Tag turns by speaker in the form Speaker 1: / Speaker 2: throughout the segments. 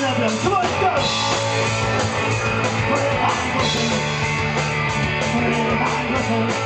Speaker 1: fucking everyone. Come on, let's go.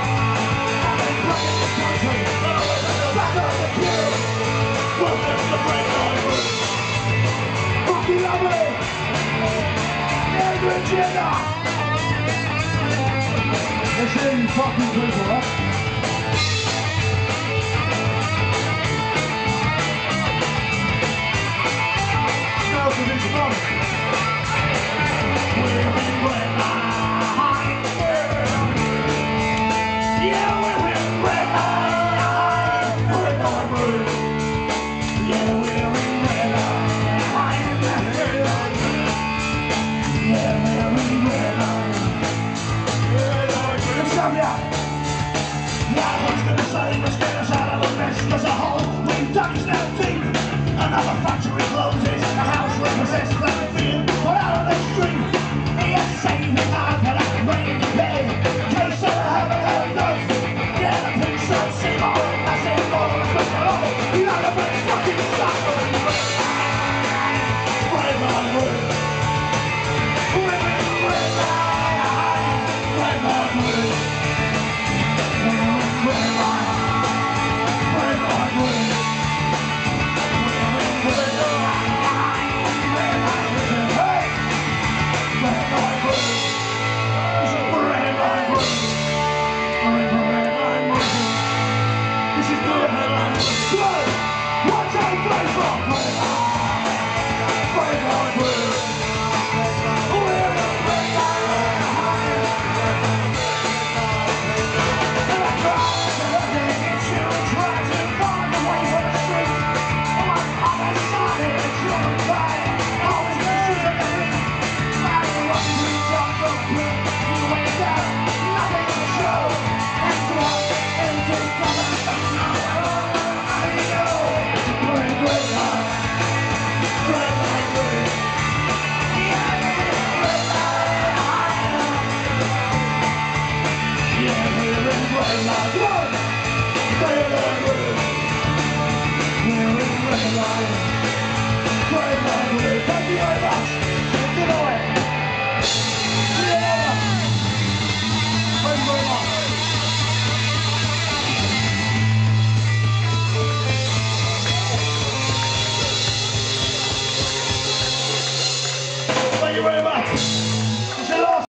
Speaker 1: Virginia! Let's hear you fucking people, huh?
Speaker 2: Another factory closes, the house. represents Thank